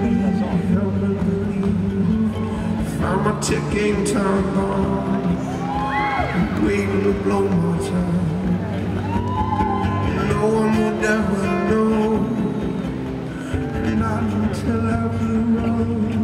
I'm a Found my ticking time bomb. Waiting to blow my time. No one would ever know. Not until I blew up.